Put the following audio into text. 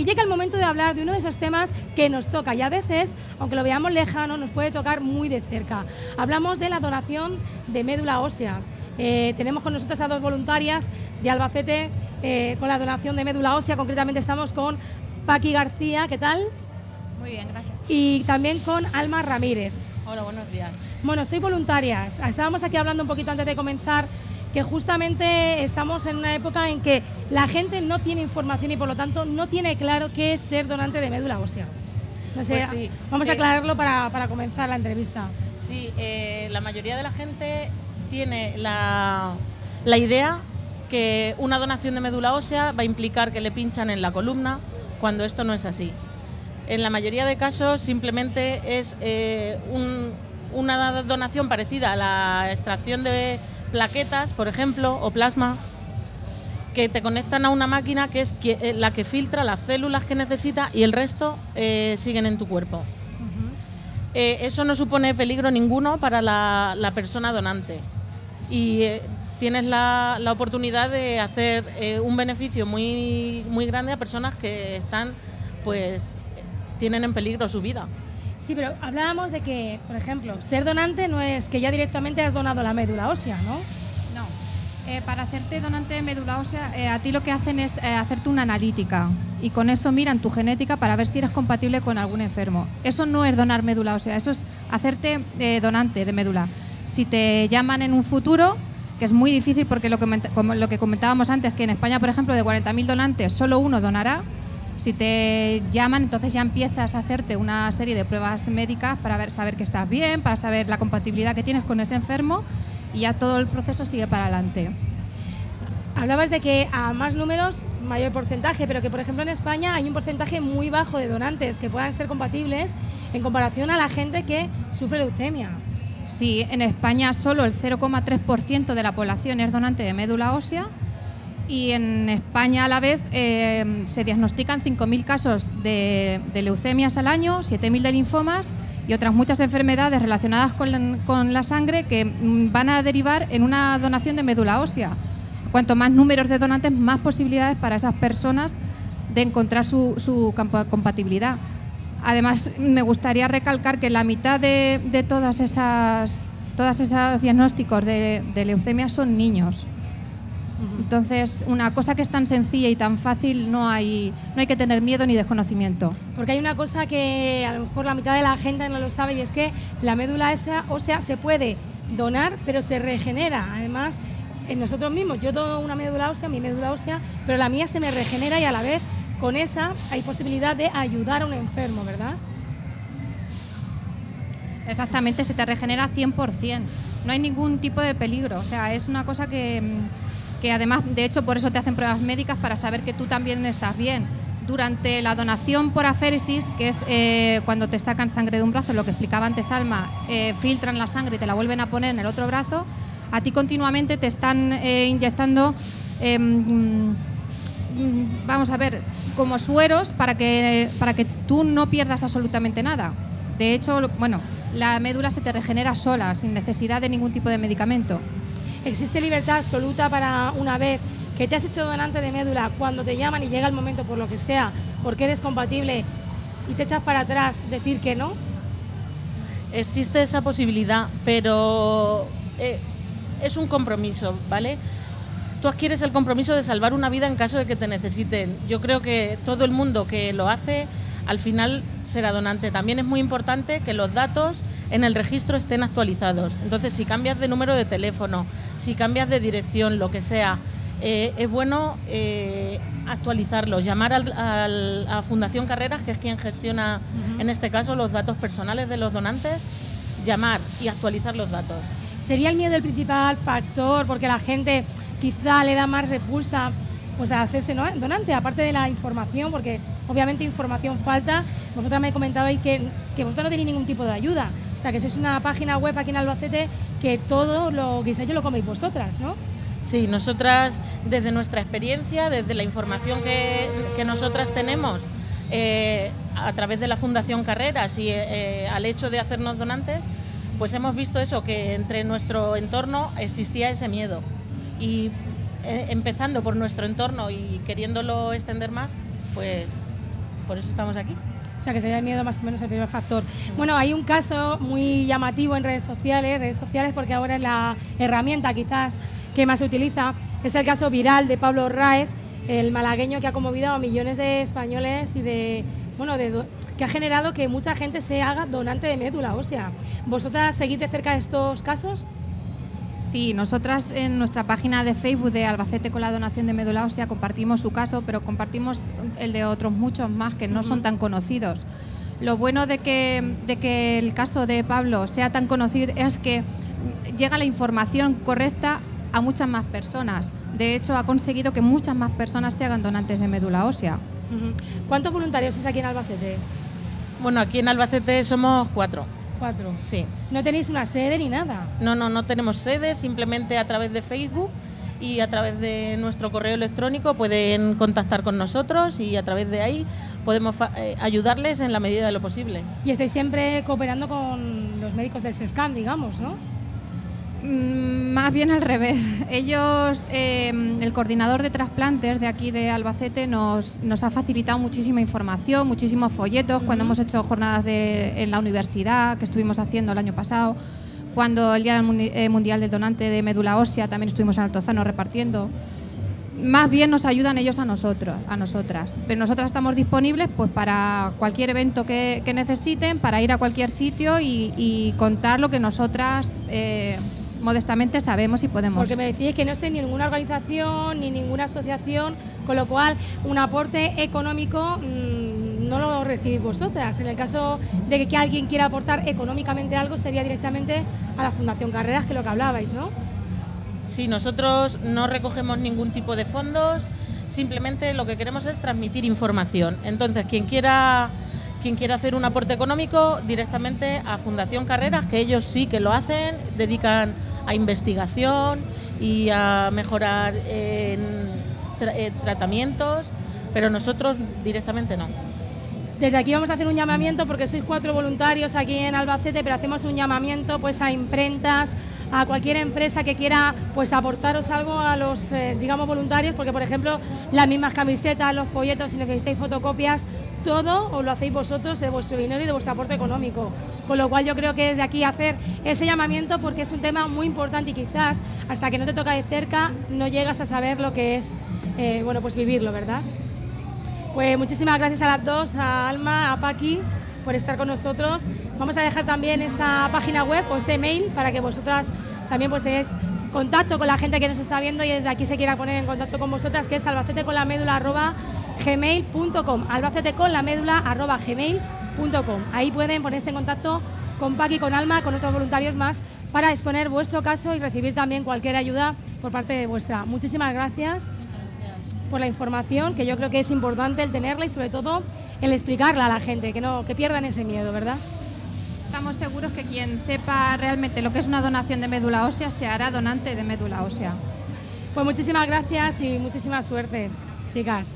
Y llega el momento de hablar de uno de esos temas que nos toca y a veces, aunque lo veamos lejano, nos puede tocar muy de cerca. Hablamos de la donación de médula ósea. Eh, tenemos con nosotros a dos voluntarias de Albacete eh, con la donación de médula ósea. Concretamente estamos con Paqui García, ¿qué tal? Muy bien, gracias. Y también con Alma Ramírez. Hola, buenos días. Bueno, soy voluntarias. Estábamos aquí hablando un poquito antes de comenzar que justamente estamos en una época en que la gente no tiene información y por lo tanto no tiene claro qué es ser donante de médula ósea. No sé, Pues vamos a eh, aclararlo para, para comenzar la entrevista. Sí, eh, la mayoría de la gente tiene la, la idea que una donación de médula ósea va a implicar que le pinchan en la columna, cuando esto no es así. En la mayoría de casos simplemente es eh, un- una donación parecida a la extracción de plaquetas, por ejemplo, o plasma, que te conectan a una máquina que es eh, la que filtra las células que necesita y el resto eh, siguen en tu cuerpo. Eh, eso no supone peligro ninguno para la, la persona donante y eh, tienes la, la oportunidad de hacer un beneficio muy, muy grande a personas que están, pues, tienen en peligro su vida. Sí, pero hablábamos de que, por ejemplo, ser donante no es que ya directamente has donado la médula ósea, ¿no? No. Eh, para hacerte donante de médula ósea, eh, a ti lo que hacen es eh, hacerte una analítica y con eso miran tu genética para ver si eres compatible con algún enfermo. Eso no es donar médula ósea, eso es hacerte donante de médula. Si te llaman en un futuro, que es muy difícil porque lo que, como lo que comentábamos antes, que en España, por ejemplo, de 40.000 donantes, solo uno donará. Si te llaman, entonces ya empiezas a hacerte una serie de pruebas médicas para ver, saber que estás bien, para saber la compatibilidad que tienes con ese enfermo y ya todo el proceso sigue para adelante. Hablabas de que a más números, mayor porcentaje, pero que, por ejemplo, en España hay un porcentaje muy bajo de donantes que puedan ser compatibles en comparación a la gente que sufre leucemia. Sí, en España solo el 0,3% de la población es donante de médula ósea y en España a la vez eh, se diagnostican 5.000 casos de, leucemias al año, 7.000 de linfomas y otras muchas enfermedades relacionadas con la, sangre que van a derivar en una donación de médula ósea. Cuanto más números de donantes, más posibilidades para esas personas de encontrar su, compatibilidad. Además, me gustaría recalcar que la mitad de, de todas esas todas esos diagnósticos de, de leucemia son niños. Entonces, una cosa que es tan sencilla y tan fácil, no hay, no hay que tener miedo ni desconocimiento. Porque hay una cosa que a lo mejor la mitad de la gente no lo sabe y es que la médula esa, ósea se puede donar, pero se regenera. Además, en nosotros mismos, yo dono una médula ósea, mi médula ósea, pero la mía se me regenera y a la vez con esa hay posibilidad de ayudar a un enfermo, ¿verdad? Exactamente, se te regenera 100%. No hay ningún tipo de peligro. O sea, es una cosa que, mm, que además, de hecho, por eso te hacen pruebas médicas para saber que tú también estás bien. Durante la donación por aféresis, que es eh, cuando te sacan sangre de un brazo, lo que explicaba antes Alma, eh, filtran la sangre y te la vuelven a poner en el otro brazo, a ti continuamente te están eh, inyectando, mm, vamos a ver, como sueros para que, para que tú no pierdas absolutamente nada. De hecho, bueno, la médula se te regenera sola, sin necesidad de ningún tipo de medicamento. Existe libertad absoluta para una vez que te has hecho donante de médula, cuando te llaman y llega el momento por lo que sea, porque eres compatible y te echas para atrás, decir que no. Existe esa posibilidad, pero eh, es un compromiso, ¿vale? Tú adquieres el compromiso de salvar una vida en caso de que te necesiten. Yo creo que todo el mundo que lo hace al final será donante. También es muy importante que los datos en el registro estén actualizados. Entonces, si cambias de número de teléfono, si cambias de dirección, lo que sea, eh, es bueno eh, actualizarlos, llamar al- al- a Fundación Carreras, que es quien gestiona en este caso los datos personales de los donantes, llamar y actualizar los datos. ¿Sería el miedo el principal factor porque la gente quizá le da más repulsa pues, a hacerse donante, aparte de la información, porque obviamente información falta? Vosotras me comentabais que, que vosotros no tenéis ningún tipo de ayuda, o sea que sois una página web aquí en Albacete que todo lo yo lo coméis vosotras, ¿no? Sí, nosotras desde nuestra experiencia, desde la información que, que nosotras tenemos eh, a través de la Fundación Carreras y eh, al hecho de hacernos donantes, pues hemos visto eso, que entre nuestro entorno existía ese miedo. Y eh, empezando por nuestro entorno y queriéndolo extender más, pues por eso estamos aquí. O sea, que se haya miedo más o menos el primer factor. Bueno, hay un caso muy llamativo en redes sociales, redes sociales porque ahora es la herramienta quizás que más se utiliza. Es el caso viral de Pablo Raez, el malagueño que ha conmovido a millones de españoles y de, bueno, de, que ha generado que mucha gente se haga donante de médula ósea. ¿Vosotras seguís de cerca estos casos? Sí, nosotras en nuestra página de Facebook de Albacete con la donación de médula ósea compartimos su caso, pero compartimos el de otros muchos más que no son tan conocidos. Lo bueno de que, de que el caso de Pablo sea tan conocido es que llega la información correcta a muchas más personas. De hecho, ha conseguido que muchas más personas se hagan donantes de médula ósea. ¿Cuántos voluntarios es aquí en Albacete? Bueno, aquí en Albacete somos cuatro. Cuatro. Sí. ¿No tenéis una sede ni nada? No, no, no tenemos sede, simplemente a través de Facebook y a través de nuestro correo electrónico pueden contactar con nosotros y a través de ahí podemos eh, ayudarles en la medida de lo posible. Y estáis siempre cooperando con los médicos del SESCAM, digamos, ¿no? Mm, más bien al revés. Ellos, em, el coordinador de trasplantes de aquí de Albacete nos, nos ha facilitado muchísima información, muchísimos folletos cuando hemos hecho jornadas de, en la universidad que estuvimos haciendo el año pasado, cuando el Día eh, Mundial del Donante de Médula Ósea también estuvimos en Altozano repartiendo. Más bien nos ayudan ellos a nosotros, a nosotras. Pero nosotras estamos disponibles pues para cualquier evento que, necesiten, para ir a cualquier sitio y, contar lo que nosotras eh, modestamente sabemos y podemos. Porque me decís que no sé ni ninguna organización ni ninguna asociación, con lo cual un aporte económico mm, no lo recibís vosotras. En el caso de que, alguien quiera aportar económicamente algo, sería directamente a la Fundación Carreras, que es lo que hablabais, ¿no? Sí, nosotros no recogemos ningún tipo de fondos, simplemente lo que queremos es transmitir información. Entonces, quien quiera quien quiera hacer un aporte económico directamente a Fundación Carreras, que ellos sí que lo hacen, dedican a investigación y a mejorar eh, tratamientos, pero nosotros directamente no. Desde aquí vamos a hacer un llamamiento porque sois cuatro voluntarios aquí en Albacete, pero hacemos un llamamiento pues a imprentas, a cualquier empresa que quiera pues aportaros algo a los eh, digamos voluntarios, porque por ejemplo las mismas camisetas, los folletos, si necesitáis fotocopias, todo os lo hacéis vosotros de vuestro dinero y de vuestro aporte económico. Con lo cual yo creo que desde aquí hacer ese llamamiento porque es un tema muy importante y quizás hasta que no te toca de cerca no llegas a saber lo que es eh, bueno pues vivirlo, ¿verdad? Pues muchísimas gracias a las dos, a Alma, a Paqui, por estar con nosotros. Vamos a dejar también esta página web o este mail para que vosotras también pues tengáis contacto con la gente que nos está viendo y desde aquí se quiera poner en contacto con vosotras, que es albacete con la médula gmail.com, albacete con la médula arroba. Ahí pueden ponerse en contacto con Paqui, con Alma, con otros voluntarios más para exponer vuestro caso y recibir también cualquier ayuda por parte de vuestra. Muchísimas gracias por la información, que yo creo que es importante el tenerla y sobre todo el explicarla a la gente, que no que pierdan ese miedo, ¿verdad? Estamos seguros que quien sepa realmente lo que es una donación de médula ósea se hará donante de médula ósea. Pues muchísimas gracias y muchísima suerte, chicas.